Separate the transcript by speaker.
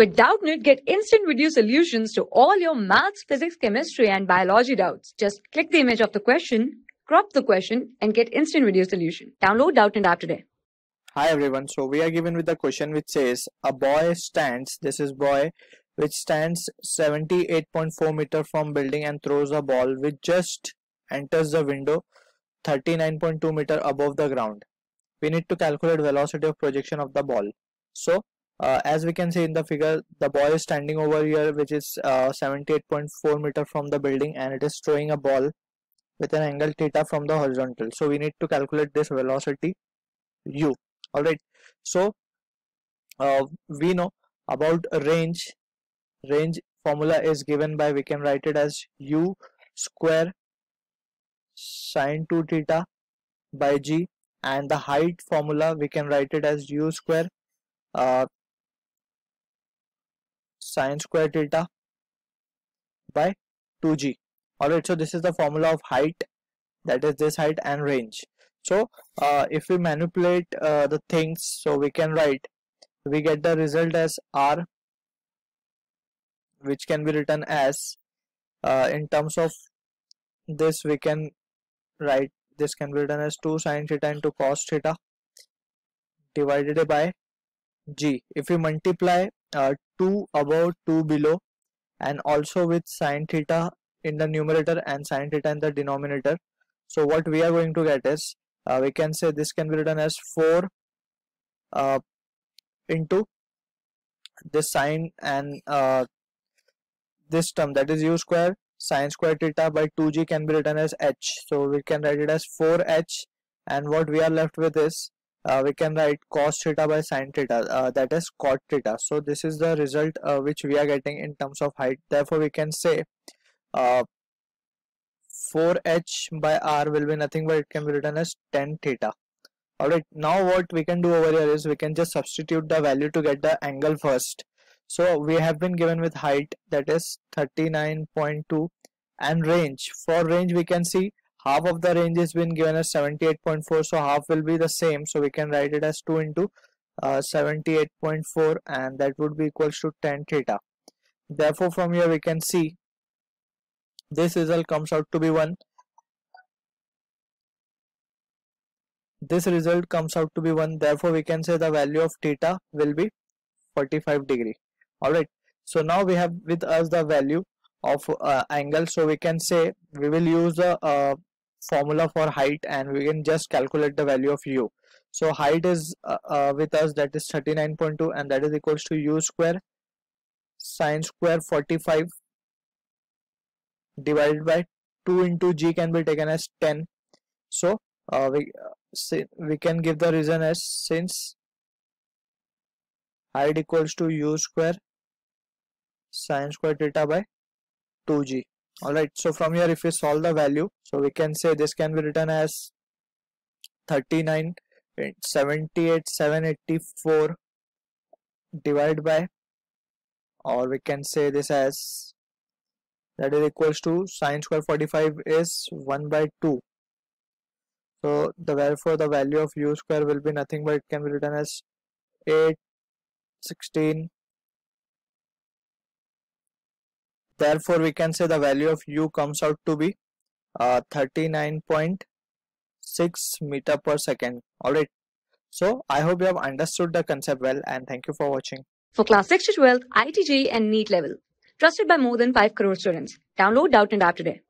Speaker 1: With Doubtnut, get instant video solutions to all your maths, physics, chemistry, and biology doubts. Just click the image of the question, crop the question, and get instant video solution. Download Doubtnut app today.
Speaker 2: Hi everyone, so we are given with a question which says a boy stands, this is boy, which stands 78.4 meter from building and throws a ball which just enters the window 39.2 meter above the ground. We need to calculate velocity of projection of the ball. So uh, as we can see in the figure, the boy is standing over here which is uh, 78.4 meter from the building and it is throwing a ball with an angle theta from the horizontal. So we need to calculate this velocity. U. All right so uh, we know about range. Range formula is given by we can write it as u square sine 2 theta by g and the height formula we can write it as u square uh, sine square theta by 2g alright so this is the formula of height that is this height and range. So uh, if we manipulate uh, the things so we can write we get the result as r which can be written as uh, in terms of this we can write this can be written as 2 sine theta into cos theta divided by g. If we multiply uh, 2 above 2 below and also with sine theta in the numerator and sine theta in the denominator. So what we are going to get is uh, we can say this can be written as 4 uh, into this sine and uh, this term that is u square sine square theta by 2g can be written as h. So we can write it as 4h and what we are left with is uh, we can write cos theta by sin theta uh, that is cot theta. So this is the result uh, which we are getting in terms of height. Therefore we can say uh, 4h by r will be nothing but it can be written as tan theta. Alright now what we can do over here is we can just substitute the value to get the angle first. So we have been given with height that is 39.2 and range. For range we can see half of the range is been given as 78.4 so half will be the same. So we can write it as 2 into uh, 78.4 and that would be equals to tan theta. Therefore from here we can see this result comes out to be 1 this result comes out to be 1 therefore we can say the value of theta will be 45 degree. All right. So now we have with us the value of uh, angle. So we can say we will use the uh, formula for height and we can just calculate the value of u. So height is uh, uh with us that is 39.2 and that is equals to u square sine square 45 divided by 2 into g can be taken as 10 so uh, we uh, we can give the reason as since height equals to u square sine square theta by 2g alright so from here if we solve the value so we can say this can be written as 39 78 784 divided by or we can say this as that is equals to sine square 45 is 1 by 2 so the therefore the value of u square will be nothing but it can be written as 8 16 therefore we can say the value of u comes out to be uh, 39.6 meter per second alright so i hope you have understood the concept well and thank you for watching
Speaker 1: For class 6 to 12, IIT JEE and NEET level. Trusted by more than 5 crore students. Download Doubtnut app today.